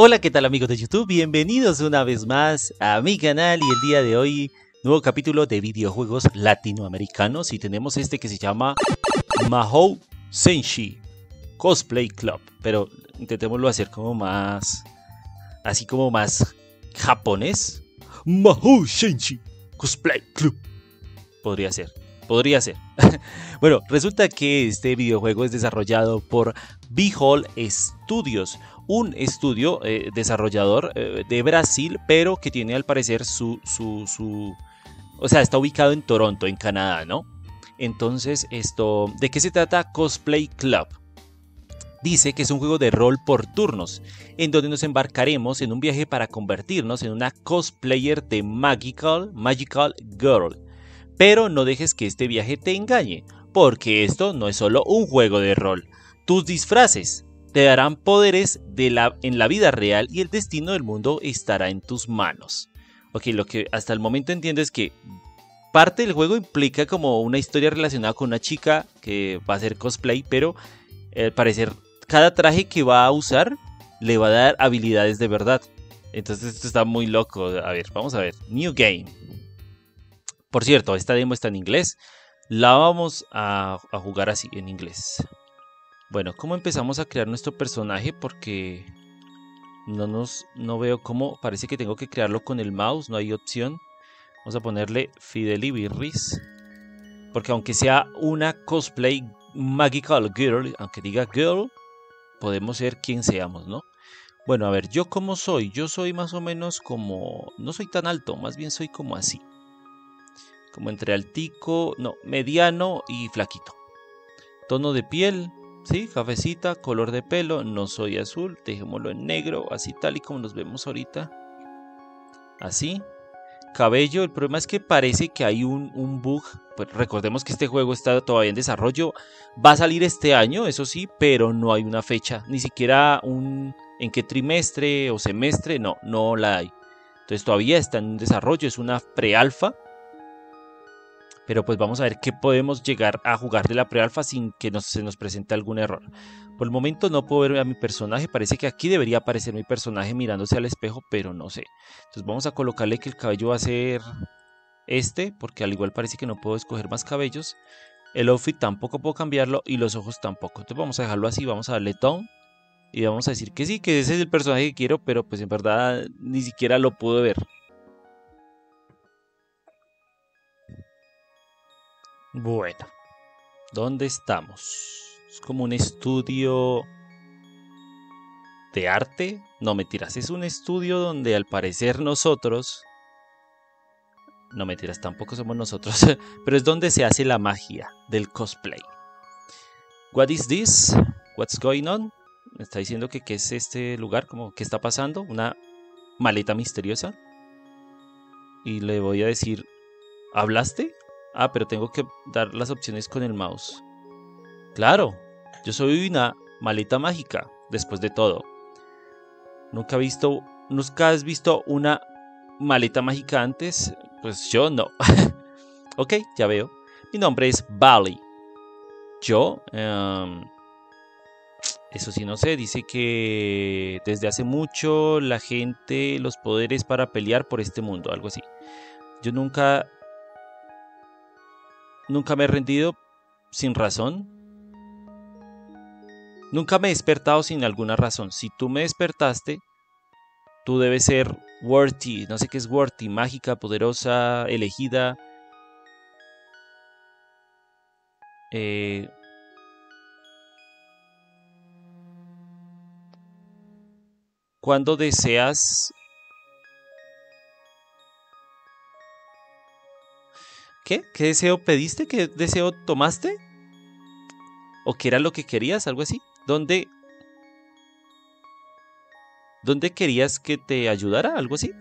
Hola, ¿qué tal amigos de YouTube? Bienvenidos una vez más a mi canal y el día de hoy nuevo capítulo de videojuegos latinoamericanos y tenemos este que se llama Mahou Senshi Cosplay Club, pero intentémoslo hacer como más así como más japonés. Mahou Senshi Cosplay Club. Podría ser, podría ser. bueno, resulta que este videojuego es desarrollado por B-Hall Studios, un estudio eh, desarrollador eh, de Brasil, pero que tiene al parecer su, su, su, o sea, está ubicado en Toronto, en Canadá, ¿no? Entonces, esto, ¿de qué se trata Cosplay Club? Dice que es un juego de rol por turnos, en donde nos embarcaremos en un viaje para convertirnos en una cosplayer de Magical, Magical Girl. Pero no dejes que este viaje te engañe, porque esto no es solo un juego de rol. Tus disfraces, te darán poderes de la, en la vida real y el destino del mundo estará en tus manos. Ok, lo que hasta el momento entiendo es que parte del juego implica como una historia relacionada con una chica que va a hacer cosplay, pero eh, al parecer cada traje que va a usar le va a dar habilidades de verdad. Entonces esto está muy loco. A ver, vamos a ver. New Game. Por cierto, esta demo está en inglés. La vamos a, a jugar así, en inglés. Bueno, ¿cómo empezamos a crear nuestro personaje? Porque no nos no veo cómo. Parece que tengo que crearlo con el mouse, no hay opción. Vamos a ponerle Fidelibirris. Porque aunque sea una cosplay Magical Girl, aunque diga girl, podemos ser quien seamos, ¿no? Bueno, a ver, ¿yo cómo soy? Yo soy más o menos como... No soy tan alto, más bien soy como así. Como entre altico, no, mediano y flaquito. Tono de piel, Sí, cafecita, color de pelo, no soy azul, dejémoslo en negro, así tal y como nos vemos ahorita. Así. Cabello, el problema es que parece que hay un, bug. Pues recordemos que este juego está todavía en desarrollo. Va a salir este año, eso sí, pero no hay una fecha. Ni siquiera un en qué trimestre o semestre, no, no la hay. Entonces todavía está en desarrollo, es una pre-alfa pero pues vamos a ver qué podemos llegar a jugar de la pre-alfa sin que se nos presente algún error. Por el momento no puedo ver a mi personaje, parece que aquí debería aparecer mi personaje mirándose al espejo, pero no sé. Entonces vamos a colocarle que el cabello va a ser este, porque al igual parece que no puedo escoger más cabellos. El outfit tampoco puedo cambiarlo y los ojos tampoco. Entonces vamos a dejarlo así, vamos a darle tone y vamos a decir que sí, que ese es el personaje que quiero, pero pues en verdad ni siquiera lo puedo ver. Bueno, ¿dónde estamos? Es como un estudio de arte. No me tiras, es un estudio donde al parecer nosotros... No me tiras, tampoco somos nosotros, pero es donde se hace la magia del cosplay. What is this? What's going on? Me está diciendo que qué es este lugar, como qué está pasando, una maleta misteriosa. Y le voy a decir, ¿hablaste? Ah, pero tengo que dar las opciones con el mouse. Claro, yo soy una maleta mágica, después de todo. Nunca he visto, nunca has visto una maleta mágica antes. Pues yo no. ok, ya veo. Mi nombre es Bali. Yo, em, eso sí no sé, dice que desde hace mucho la gente, los poderes para pelear por este mundo, algo así. Yo nunca Nunca me he rendido sin razón. Nunca me he despertado sin alguna razón. Si tú me despertaste, tú debes ser worthy. No sé qué es worthy. Mágica, poderosa, elegida. Eh, cuando deseas ¿Qué? ¿Qué deseo pediste? ¿Qué deseo tomaste? ¿O qué era lo que querías? Algo así. ¿Dónde... ¿Dónde querías que te ayudara? Algo así.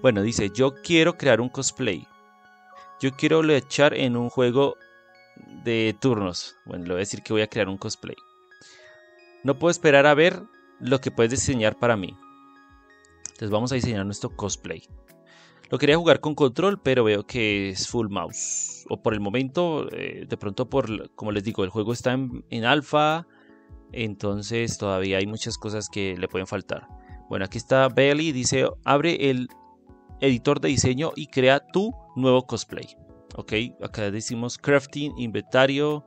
Bueno, dice, yo quiero crear un cosplay. Yo quiero echar en un juego de turnos. Bueno, le voy a decir que voy a crear un cosplay. No puedo esperar a ver lo que puedes diseñar para mí. Entonces vamos a diseñar nuestro cosplay. Lo quería jugar con control, pero veo que es full mouse. O por el momento, eh, de pronto por, como les digo, el juego está en, alfa, entonces todavía hay muchas cosas que le pueden faltar. Bueno, aquí está Bailey, dice, abre el editor de diseño y crea tu nuevo cosplay. Ok, acá decimos crafting, inventario.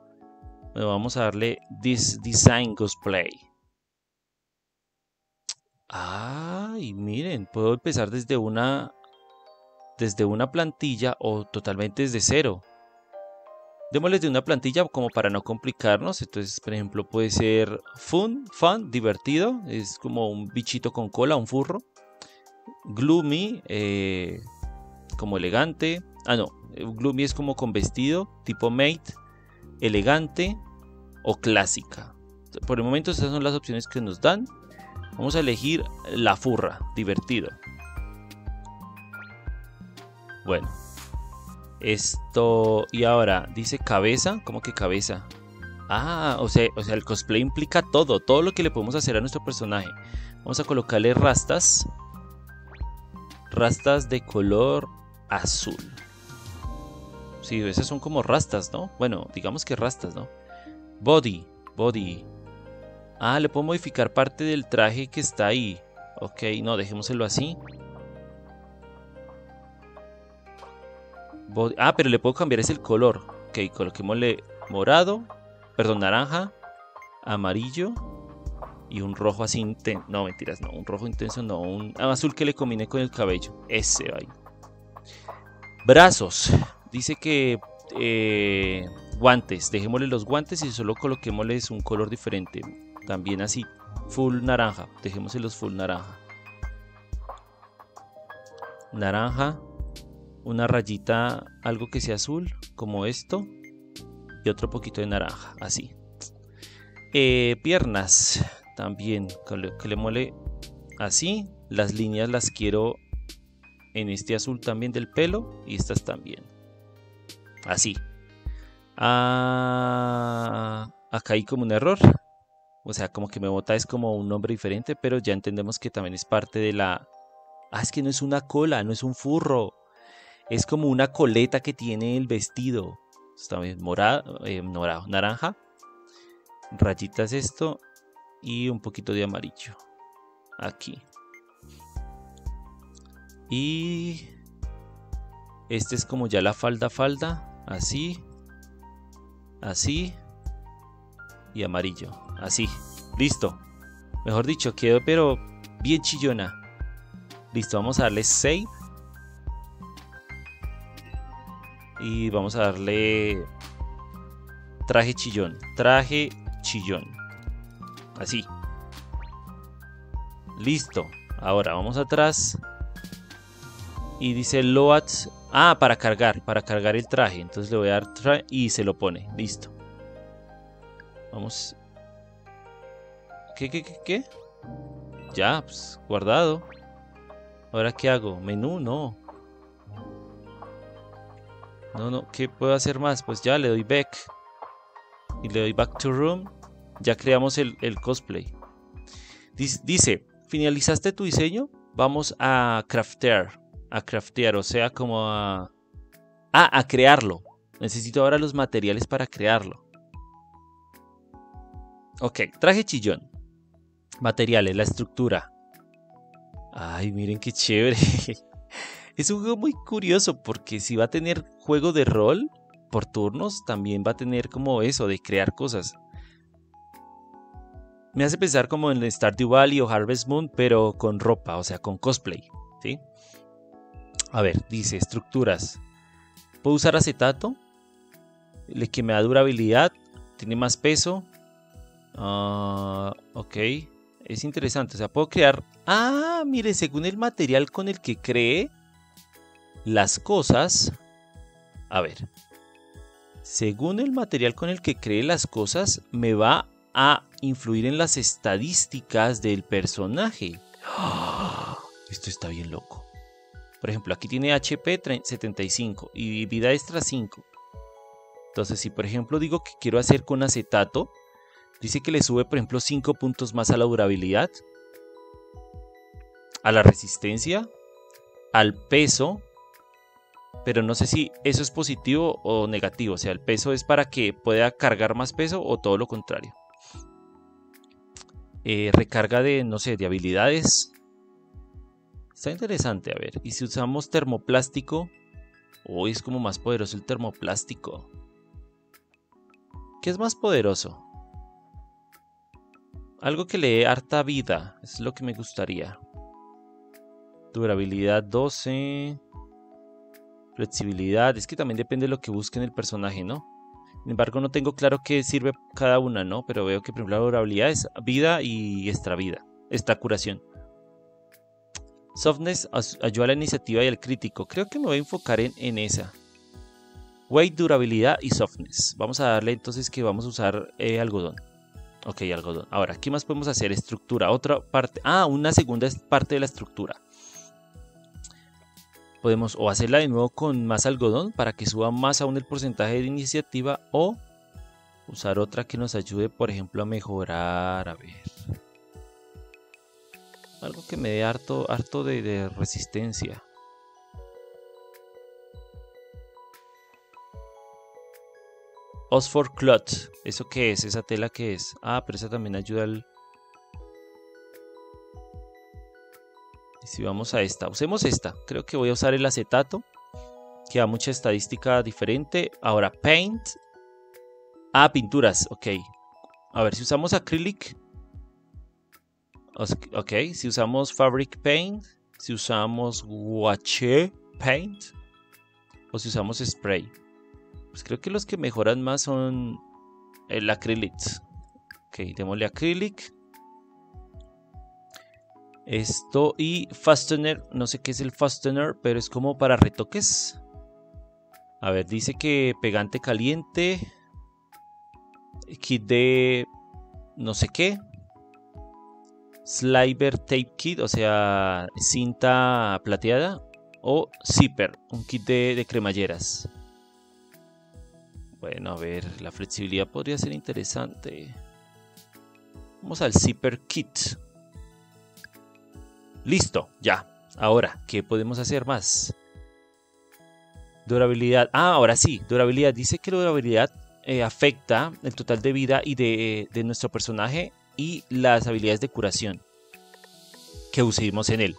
Vamos a darle this design cosplay. Ay, miren, puedo empezar desde una desde una plantilla o totalmente desde cero. Démosles de una plantilla como para no complicarnos. Entonces, por ejemplo, puede ser fun, fun, divertido. Es como un bichito con cola, un furro. Gloomy, eh, como elegante. Ah, no. Gloomy es como con vestido, tipo mate, elegante o clásica. Por el momento esas son las opciones que nos dan. Vamos a elegir la furra, divertido. Bueno. Esto. Y ahora, dice cabeza. ¿Cómo que cabeza? Ah, o sea, o sea, el cosplay implica todo. Todo lo que le podemos hacer a nuestro personaje. Vamos a colocarle rastas. Rastas de color azul. Sí, esas son como rastas, ¿no? Bueno, digamos que rastas, ¿no? Body, body. Ah, le puedo modificar parte del traje que está ahí. Ok, no, dejémoselo así. Ah, pero le puedo cambiar es el color. Ok, coloquémosle morado, perdón, naranja, amarillo y un rojo así intenso. No, mentiras, no, un rojo intenso, no, un azul que le combine con el cabello. Ese ahí. Brazos. Dice que eh, guantes. Dejémosle los guantes y solo coloquémosles un color diferente. También así, full naranja. Dejémoslos full naranja. Naranja, una rayita, algo que sea azul, como esto, y otro poquito de naranja, así. Eh, piernas, también, que le mole así. Las líneas las quiero en este azul también del pelo, y estas también. Así. Ah, acá hay como un error. O sea, como que me bota es como un nombre diferente, pero ya entendemos que también es parte de la... Ah, es que no es una cola, no es un furro. Es como una coleta que tiene el vestido. Está bien, morado, eh, morado, naranja. Rayitas esto. Y un poquito de amarillo. Aquí. Y... Este es como ya la falda falda. Así. Así. Y amarillo. Así. Listo. Mejor dicho, quedó pero bien chillona. Listo, vamos a darle save. Y vamos a darle traje chillón. Traje chillón. Así. Listo. Ahora vamos atrás. Y dice load. Ah, para cargar. Para cargar el traje. Entonces le voy a dar traje y se lo pone. Listo. Vamos. ¿Qué, qué, qué, qué? Ya, pues guardado. Ahora qué hago? Menú, no. No, no, ¿qué puedo hacer más? Pues ya le doy back. Y le doy back to room. Ya creamos el, cosplay. Dice, ¿finalizaste tu diseño? Vamos a craftear. A craftear, o sea, como a... Ah, a crearlo. Necesito ahora los materiales para crearlo. Ok, traje chillón. Materiales, la estructura. Ay, miren qué chévere. Es un juego muy curioso porque si va a tener juego de rol por turnos, también va a tener como eso de crear cosas. Me hace pensar como en Stardew Valley o Harvest Moon, pero con ropa, o sea, con cosplay. ¿sí? A ver, dice estructuras. Puedo usar acetato, le que me da durabilidad, tiene más peso. Ah, ok, es interesante. O sea, puedo crear. Ah, mire, según el material con el que cree, las cosas, a ver, según el material con el que cree las cosas, me va a influir en las estadísticas del personaje. Esto está bien loco. Por ejemplo, aquí tiene HP 75 y vida extra 5. Entonces, si por ejemplo digo que quiero hacer con acetato, dice que le sube, por ejemplo, 5 puntos más a la durabilidad, a la resistencia, al peso pero no sé si eso es positivo o negativo. O sea, el peso es para que pueda cargar más peso o todo lo contrario. Eh, recarga de, no sé, de habilidades. Está interesante, a ver. Y si usamos termoplástico. Uy, es como más poderoso el termoplástico. ¿Qué es más poderoso? Algo que le dé harta vida. Es lo que me gustaría. Durabilidad 12. Flexibilidad. Es que también depende de lo que busque en el personaje, ¿no? Sin embargo, no tengo claro qué sirve cada una, ¿no? Pero veo que, por ejemplo, la durabilidad es vida y extra vida. Esta curación. Softness ayuda a la iniciativa y al crítico. Creo que me voy a enfocar en, en esa. Weight, durabilidad y softness. Vamos a darle entonces que vamos a usar eh, algodón. Ok, algodón. Ahora, ¿qué más podemos hacer? Estructura. Otra parte. Ah, una segunda parte de la estructura. Podemos o hacerla de nuevo con más algodón para que suba más aún el porcentaje de iniciativa o usar otra que nos ayude, por ejemplo, a mejorar. A ver. Algo que me dé harto, harto de, de resistencia. Osfor Cloth. ¿Eso qué es? ¿Esa tela qué es? Ah, pero esa también ayuda al... Y si vamos a esta, usemos esta. Creo que voy a usar el acetato. Que da mucha estadística diferente. Ahora, paint. Ah, pinturas, ok. A ver, si usamos acrylic. Ok, si usamos fabric paint. Si usamos guache paint. O si usamos spray. Pues creo que los que mejoran más son el acrylic. Ok, démosle acrylic. Esto y fastener, no sé qué es el fastener, pero es como para retoques. A ver, dice que pegante caliente. Kit de no sé qué. Sliver tape kit, o sea, cinta plateada. O zipper, un kit de, de cremalleras. Bueno, a ver, la flexibilidad podría ser interesante. Vamos al Zipper Kit. Listo, ya. Ahora, ¿qué podemos hacer más? Durabilidad. Ah, ahora sí, durabilidad. Dice que la durabilidad eh, afecta el total de vida y de, de nuestro personaje y las habilidades de curación que usemos en él.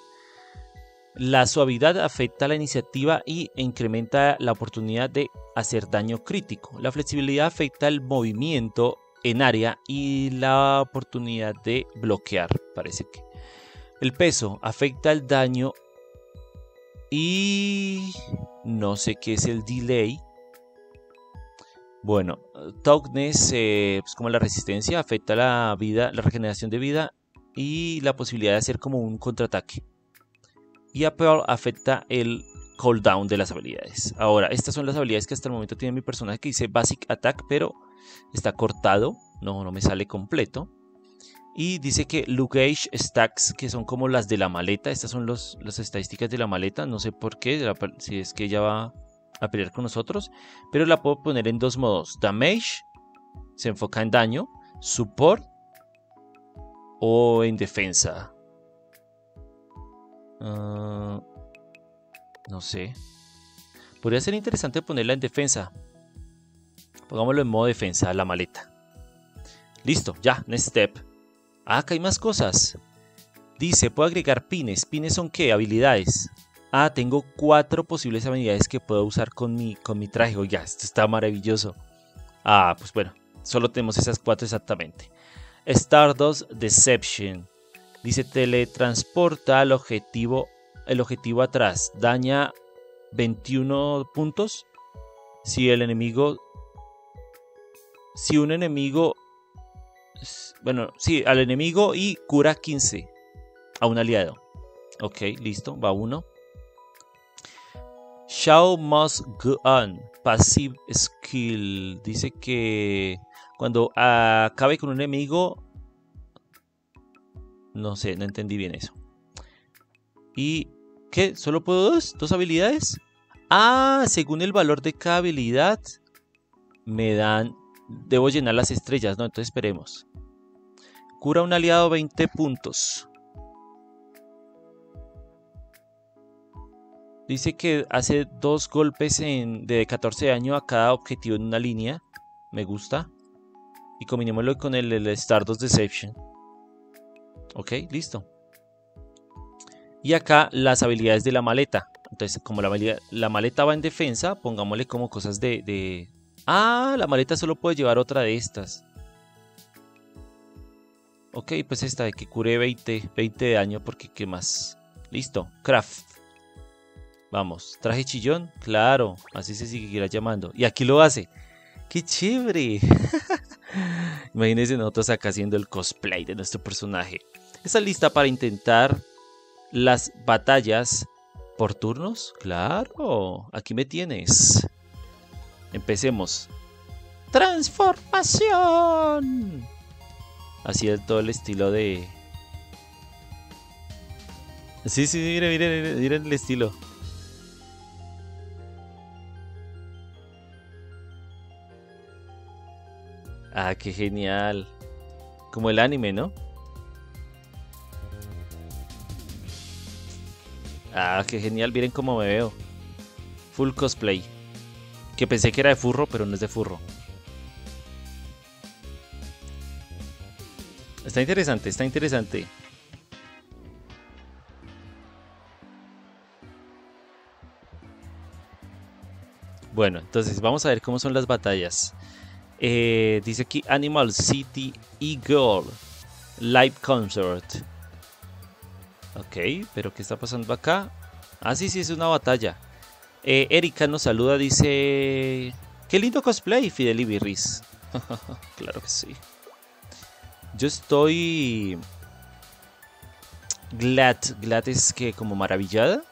La suavidad afecta la iniciativa y incrementa la oportunidad de hacer daño crítico. La flexibilidad afecta el movimiento en área y la oportunidad de bloquear, parece que. El peso afecta el daño y no sé qué es el delay. Bueno, toughness, eh, pues como la resistencia, afecta la vida, la regeneración de vida y la posibilidad de hacer como un contraataque y a Pearl afecta el cooldown de las habilidades. Ahora, estas son las habilidades que hasta el momento tiene mi personaje que dice Basic Attack, pero está cortado, no, no me sale completo. Y dice que Luggage Stacks, que son como las de la maleta, estas son las estadísticas de la maleta, no sé por qué, si es que ella va a pelear con nosotros, pero la puedo poner en dos modos. Damage, se enfoca en daño, Support o en defensa. Ah, no sé. Podría ser interesante ponerla en defensa. Pongámoslo en modo defensa, la maleta. Listo, ya, next step. Ah, acá hay más cosas. Dice, puedo agregar pines. ¿Pines son qué? Habilidades. Ah, tengo cuatro posibles habilidades que puedo usar con mi, con mi traje. Oiga, esto está maravilloso. Ah, pues bueno, solo tenemos esas cuatro exactamente. Stardust Deception. Dice teletransporta al objetivo, el objetivo atrás. Daña 21 puntos. Si el enemigo... Si un enemigo... Bueno, sí, al enemigo y cura 15 a un aliado. Ok, listo, va uno. Shao must go on. Passive skill. Dice que cuando acabe con un enemigo, no sé, no entendí bien eso. ¿Y qué? ¿Solo puedo dos? ¿Dos habilidades? Ah, según el valor de cada habilidad, me dan... Debo llenar las estrellas, ¿no? Entonces esperemos. Cura un aliado 20 puntos. Dice que hace dos golpes en, de 14 de daño a cada objetivo en una línea. Me gusta. Y combinémoslo con el, el Stardust Deception. Ok, listo. Y acá las habilidades de la maleta. Entonces, como la, la maleta va en defensa, pongámosle como cosas de, de... Ah, la maleta solo puede llevar otra de estas. Ok, pues esta de que cure 20, 20 de daño porque qué más. Listo, craft. Vamos, traje chillón, claro, así se sigue llamando. Y aquí lo hace. ¡Qué chévere! Imagínense nosotros acá haciendo el cosplay de nuestro personaje. ¿Está lista para intentar las batallas por turnos? Claro, aquí me tienes. Empecemos. ¡Transformación! Así es todo el estilo de... Sí, sí, miren, miren, miren el estilo. Ah, qué genial. Como el anime, ¿no? Ah, qué genial. Miren cómo me veo. Full cosplay. Que pensé que era de furro, pero no es de furro. Está interesante, está interesante. Bueno, entonces vamos a ver cómo son las batallas. Eh, dice aquí Animal City Eagle Live Concert. Ok, pero ¿qué está pasando acá? Ah, sí, sí, es una batalla. Eh, Erika nos saluda, dice... Qué lindo cosplay, Fidel y Birris. claro que sí. Yo estoy... Glad, glad es que como maravillada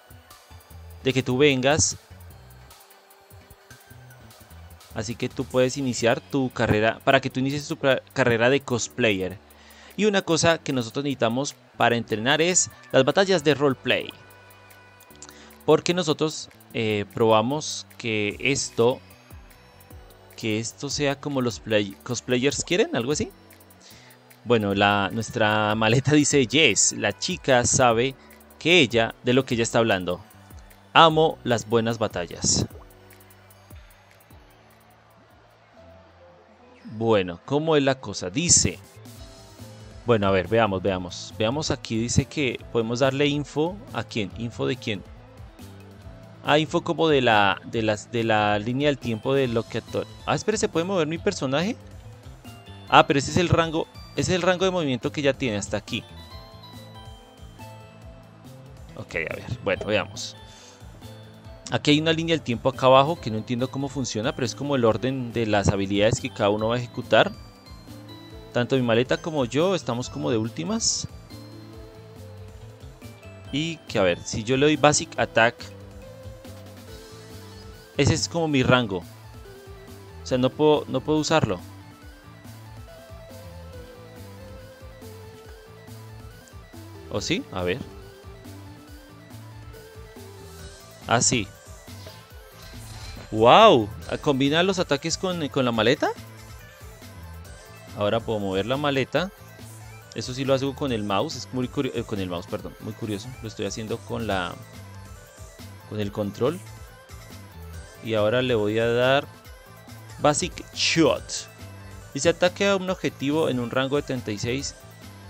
de que tú vengas Así que tú puedes iniciar tu carrera, para que tú inicies tu carrera de cosplayer. Y una cosa que nosotros necesitamos para entrenar es las batallas de roleplay. Porque nosotros eh, probamos que esto, que esto sea como los cosplayers quieren, algo así. Bueno, la, nuestra maleta dice yes, la chica sabe que ella, de lo que ella está hablando. Amo las buenas batallas. Bueno, ¿cómo es la cosa? Dice. Bueno, a ver, veamos, veamos. Veamos aquí, dice que podemos darle info. ¿A quién? ¿Info de quién? Ah, info como de la, de las, de la línea del tiempo del locator. Ah, espere, ¿se puede mover mi personaje? Ah, pero ese es el rango. Ese es el rango de movimiento que ya tiene hasta aquí. Ok, a ver. Bueno, veamos. Aquí hay una línea del tiempo acá abajo que no entiendo cómo funciona, pero es como el orden de las habilidades que cada uno va a ejecutar. Tanto mi maleta como yo estamos como de últimas. Y que a ver, si yo le doy Basic Attack, ese es como mi rango. O sea, no puedo, no puedo usarlo. ¿O sí? A ver. Ah, sí. ¡Wow! ¿Combina los ataques con, la maleta? Ahora puedo mover la maleta. Eso sí lo hago con el mouse. Es muy curioso. Eh, con el mouse, perdón. Muy curioso. Lo estoy haciendo con la. Con el control. Y ahora le voy a dar. Basic Shot. Dice ataque a un objetivo en un rango de 36.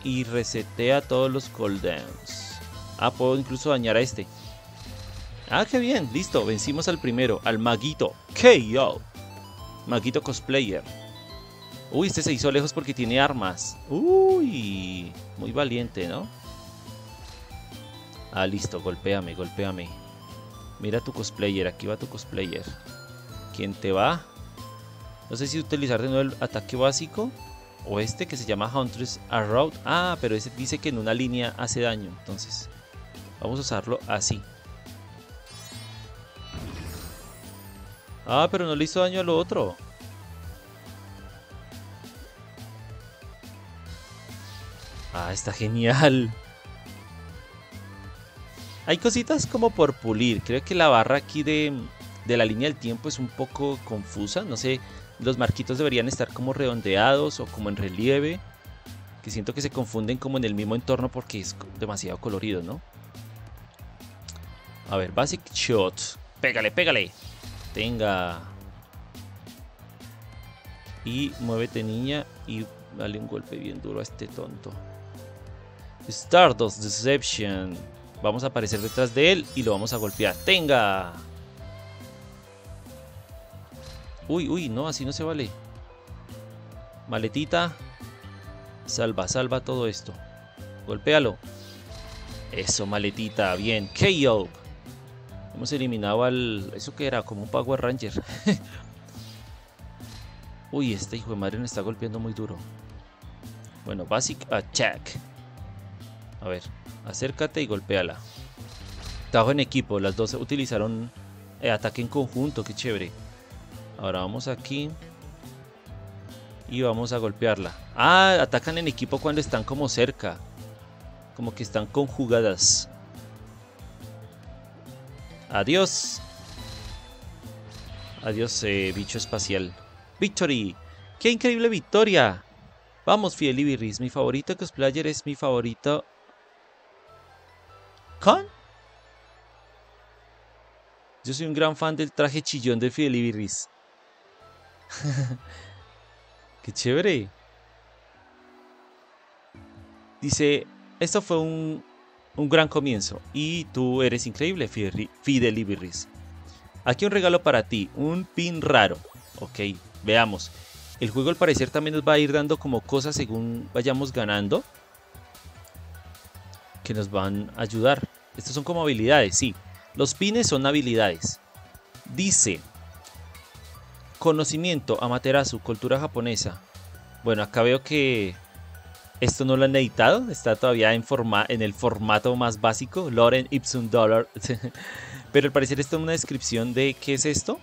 Y resetea todos los cooldowns. Ah, puedo incluso dañar a este. Ah, qué bien, listo, vencimos al primero, al Maguito. KO. Maguito cosplayer. Uy, este se hizo lejos porque tiene armas. Uy, muy valiente, ¿no? Ah, listo, golpéame, golpéame. Mira tu cosplayer, aquí va tu cosplayer. ¿Quién te va? No sé si utilizar de nuevo el ataque básico o este que se llama Huntress Arrow. Ah, pero ese dice que en una línea hace daño, entonces vamos a usarlo así. Ah, pero no le hizo daño a lo otro. Ah, está genial. Hay cositas como por pulir. Creo que la barra aquí de, de la línea del tiempo es un poco confusa. No sé, los marquitos deberían estar como redondeados o como en relieve. Que siento que se confunden como en el mismo entorno porque es demasiado colorido, ¿no? A ver, Basic Shot. Pégale, pégale. Tenga. Y muévete niña y dale un golpe bien duro a este tonto. Stardust Deception. Vamos a aparecer detrás de él y lo vamos a golpear. ¡Tenga! Uy, uy, no, así no se vale. Maletita. Salva, salva todo esto. Golpéalo. Eso, maletita, bien. KO. Hemos eliminado al... ¿Eso que era? Como un Power Ranger. Uy, este hijo de madre me está golpeando muy duro. Bueno, Basic Attack. A ver, acércate y golpéala. Trabajo en equipo, las dos utilizaron eh, ataque en conjunto, qué chévere. Ahora vamos aquí. Y vamos a golpearla. Ah, atacan en equipo cuando están como cerca. Como que están conjugadas. Adiós. Adiós, eh, bicho espacial. Victory. ¡Qué increíble victoria! Vamos, Fidelibirris. Mi favorito cosplayer es mi favorito. ¿Con? Yo soy un gran fan del traje chillón de Fidelibirris. ¡Qué chévere! Dice, esto fue un, un gran comienzo y tú eres increíble, Fidelibirris. Aquí un regalo para ti, un pin raro. Ok, veamos. El juego al parecer también nos va a ir dando como cosas según vayamos ganando. Que nos van a ayudar. Estos son como habilidades, sí. Los pines son habilidades. Dice. Conocimiento, Amaterasu, cultura japonesa. Bueno, acá veo que esto no lo han editado. Está todavía en, forma, en el formato más básico. Loren Ipsum Dollar. Pero al parecer esto es una descripción de qué es esto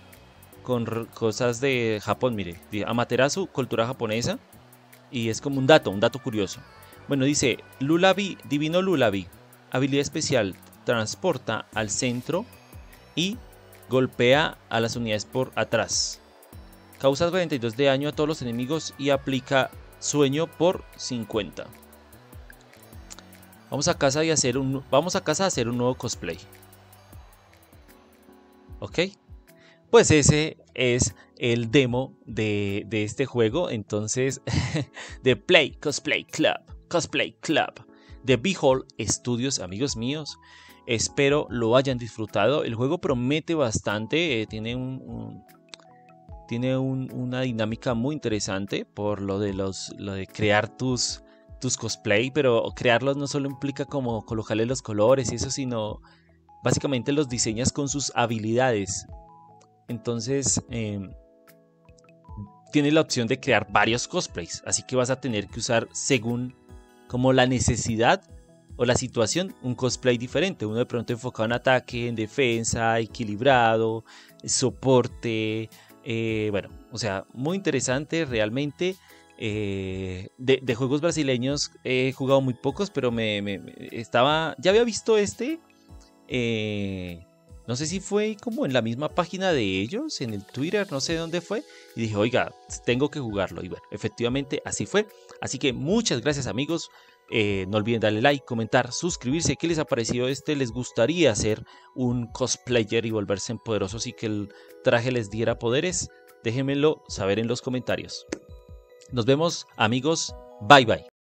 con cosas de Japón, mire, Amaterasu, cultura japonesa, y es como un dato, un dato curioso. Bueno, dice, Lulabi, Divino Lulabi, habilidad especial, transporta al centro y golpea a las unidades por atrás. Causa 42 de daño a todos los enemigos y aplica sueño por 50. Vamos a casa y hacer un vamos a casa a hacer un nuevo cosplay. ¿Ok? Pues ese es el demo de, este juego. Entonces, de Play Cosplay Club. Cosplay Club. De Behold Studios, amigos míos. Espero lo hayan disfrutado. El juego promete bastante. Eh, tiene un, tiene una dinámica muy interesante por lo de los lo de crear tus tus cosplay, pero crearlos no solo implica como colocarle los colores y eso, sino básicamente los diseñas con sus habilidades. Entonces, em, tienes la opción de crear varios cosplays, así que vas a tener que usar según como la necesidad o la situación un cosplay diferente. Uno de pronto enfocado en ataque, en defensa, equilibrado, soporte. Eh, bueno, o sea, muy interesante realmente. Eh, de, juegos brasileños he jugado muy pocos, pero me, estaba. Ya había visto este. Eh, no sé si fue como en la misma página de ellos, en el Twitter, no sé dónde fue. Y dije, oiga, tengo que jugarlo. Y bueno, efectivamente así fue. Así que muchas gracias amigos. Eh, no olviden darle like, comentar, suscribirse. ¿Qué les ha parecido este? ¿Les gustaría ser un cosplayer y volverse poderosos y que el traje les diera poderes? Déjenmelo saber en los comentarios. Nos vemos amigos. Bye bye.